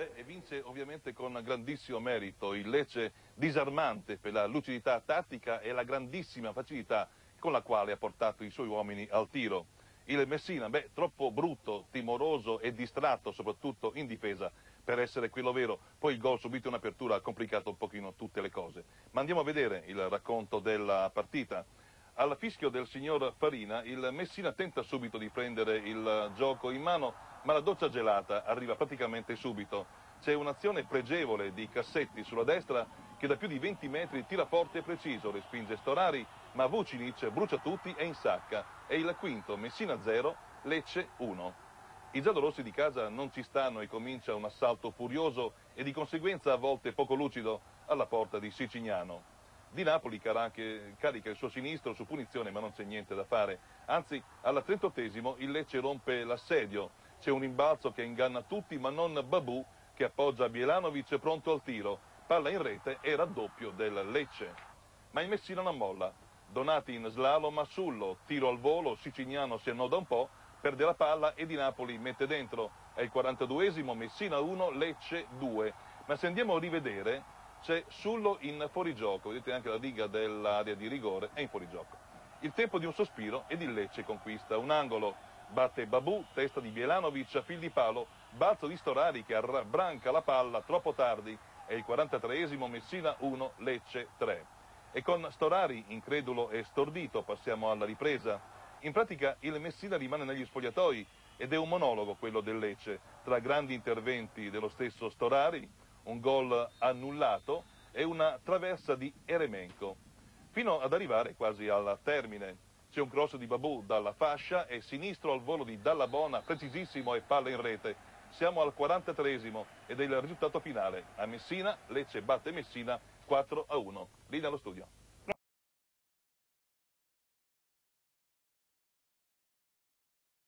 Beh, e vince ovviamente con grandissimo merito il Lecce disarmante per la lucidità tattica e la grandissima facilità con la quale ha portato i suoi uomini al tiro. Il Messina, beh, troppo brutto, timoroso e distratto, soprattutto in difesa, per essere quello vero. Poi il gol subito in apertura ha complicato un pochino tutte le cose. Ma andiamo a vedere il racconto della partita. Al fischio del signor Farina, il Messina tenta subito di prendere il gioco in mano, ma la doccia gelata arriva praticamente subito. C'è un'azione pregevole di Cassetti sulla destra che da più di 20 metri tira forte e preciso, respinge Storari, ma Vucinic brucia tutti e insacca. È il quinto, Messina 0, Lecce 1. I giallorossi di casa non ci stanno e comincia un assalto furioso e di conseguenza a volte poco lucido alla porta di Sicignano. Di Napoli carica il suo sinistro su punizione ma non c'è niente da fare. Anzi, al 38 il Lecce rompe l'assedio c'è un rimbalzo che inganna tutti, ma non Babù, che appoggia Bielanovic pronto al tiro. Palla in rete e raddoppio del Lecce. Ma il Messina non molla. Donati in slalom a Sullo, tiro al volo, Siciliano si annoda un po', perde la palla e Di Napoli mette dentro. È il 42esimo, Messina 1, Lecce 2. Ma se andiamo a rivedere, c'è Sullo in fuorigioco, vedete anche la diga dell'area di rigore è in fuorigioco. Il tempo di un sospiro ed il Lecce conquista un angolo Batte Babù, testa di Bielanovic a fil di palo, balzo di Storari che abbranca la palla troppo tardi è il 43esimo Messina 1, Lecce 3. E con Storari, incredulo e stordito, passiamo alla ripresa. In pratica il Messina rimane negli spogliatoi ed è un monologo quello del Lecce, tra grandi interventi dello stesso Storari, un gol annullato e una traversa di Eremenko, fino ad arrivare quasi al termine. C'è un cross di Babù dalla fascia e sinistro al volo di Dallabona, precisissimo e palla in rete. Siamo al 43esimo ed è il risultato finale. A Messina, Lecce batte Messina 4 a 1. Linea allo studio.